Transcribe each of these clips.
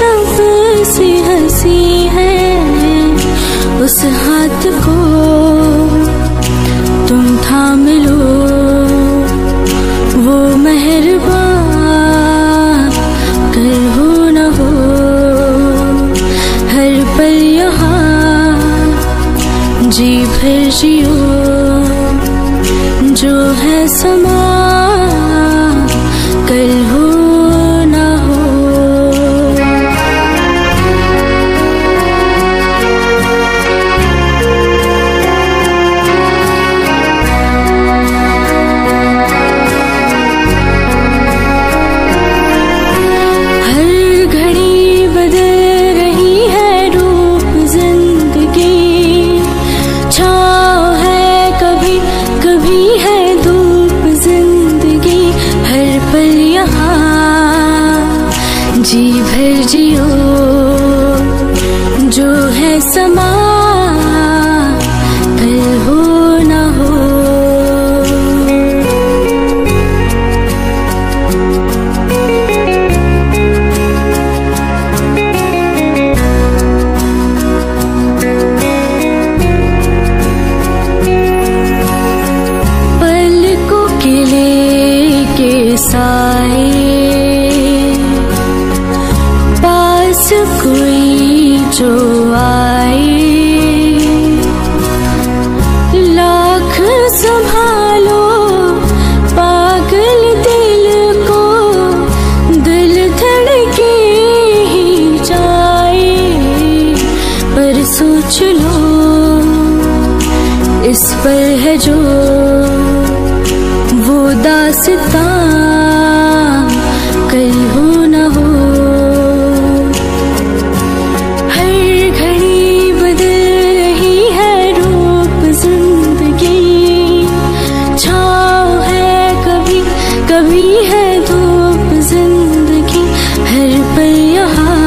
सबसे हँसी है उस हाथ को। तुम थाम लो वो मेहरबान, कल न हर पल यहाँ जी भर जियो, जो है समा पर है जो वो दासता कल हो न हो। हर घड़ी बदल रही है रूप ज़िंदगी। छाँव है कभी कभी है धूप ज़िंदगी। हर पल यहाँ,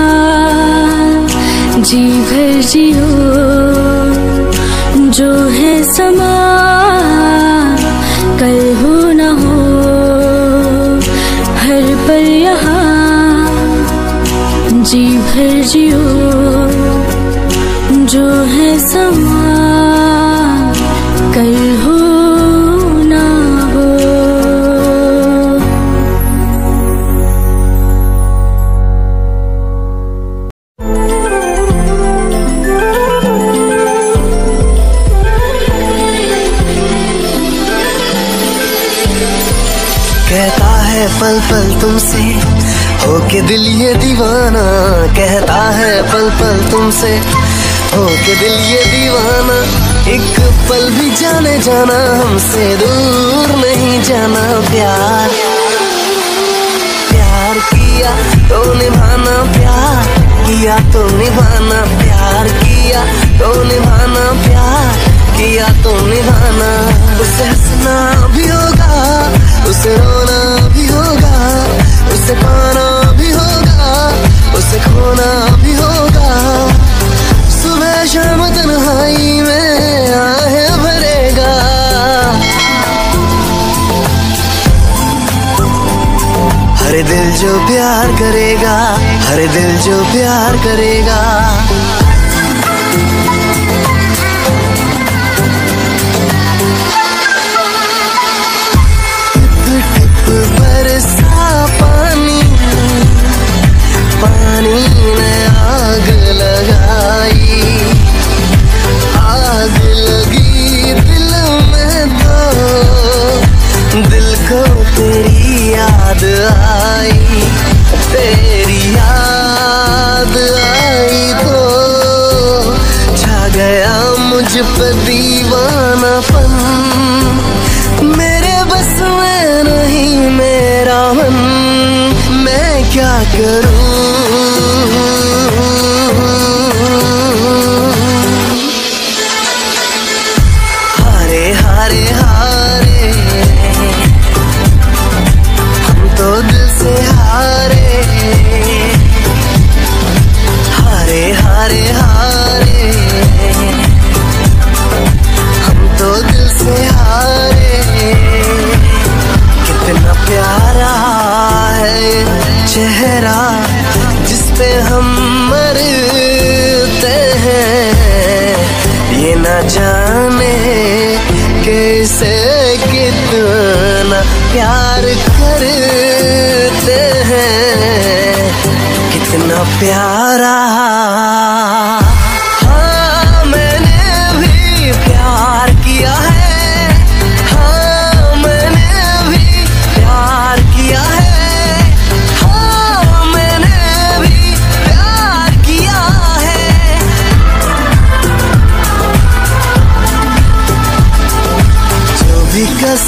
जी भर जियो। जो है समा, कल हो न हो, हर पल यहाँ, जी भर जियो, जो है समा, कल हो कहता है पल पल तुमसे। होके दिल ये दीवाना, कहता है पल पल तुमसे। होके दिल ये दीवाना, एक पल भी जाने जाना हमसे दूर नहीं जाना, प्यार। प्यार किया तो निभाना प्यार, किया तो निभाना प्यार, किया तो निभाना प्यार। किया तो निभाना उसे हंसना भी होगा, उसे रोना भी होगा, उसे पाना भी होगा, उसे खोना भी होगा। सुबह शाम तन्हाई में आहे भरेगा। हर दिल जो प्यार करेगा, हर दिल जो प्यार करेगा। मुझ दीवाना दीवानापन मेरे बस में नहीं मेरा मन। मैं क्या करूँ? जाने कैसे कितना प्यार करते हैं। कितना प्यारा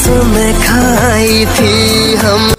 कसमें खाई थी हम।